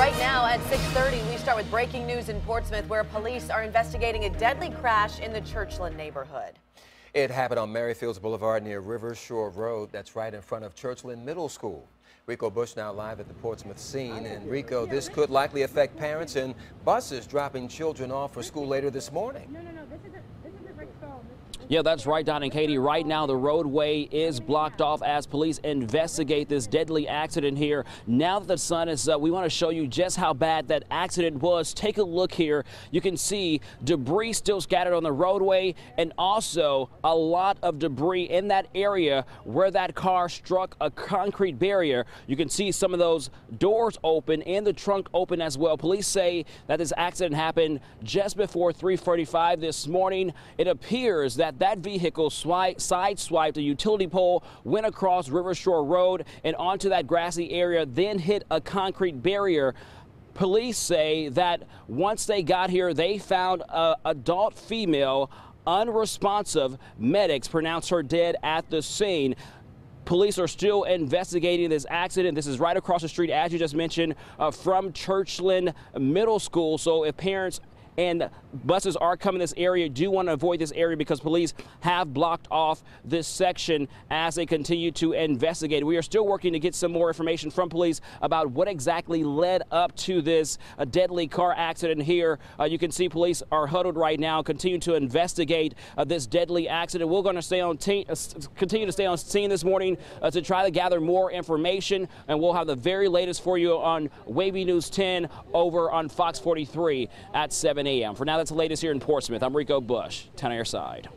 Right now at 6:30, we start with breaking news in Portsmouth, where police are investigating a deadly crash in the Churchland neighborhood. It happened on Merryfields Boulevard near River Shore Road. That's right in front of Churchland Middle School. Rico Bush now live at the Portsmouth scene. And Rico, this could likely affect parents and buses dropping children off for school later this morning. No, no, no. This isn't. This isn't Rick's phone. Yeah, that's right, Don and Katie. Right now, the roadway is blocked off as police investigate this deadly accident here. Now that the sun is up, we want to show you just how bad that accident was. Take a look here. You can see debris still scattered on the roadway and also a lot of debris in that area where that car struck a concrete barrier. You can see some of those doors open and the trunk open as well. Police say that this accident happened just before 3:45 this morning. It appears that that vehicle swi- sideswiped a utility pole, went across River Shore Road and onto that grassy area, then hit a concrete barrier. Police say that once they got here, they found an adult female unresponsive. Medics pronounced her dead at the scene. Police are still investigating this accident. This is right across the street, as you just mentioned, uh, from Churchland Middle School. So if parents and buses are coming this area do want to avoid this area because police have blocked off this section as they continue to investigate. We are still working to get some more information from police about what exactly led up to this deadly car accident here. Uh, you can see police are huddled right now, continue to investigate uh, this deadly accident. We're going to stay on uh, continue to stay on scene this morning uh, to try to gather more information, and we'll have the very latest for you on Wavy News 10 over on Fox 43 at 7 a.m. For now, that's the latest here in Portsmouth. I'm Rico Bush, 10 on your side.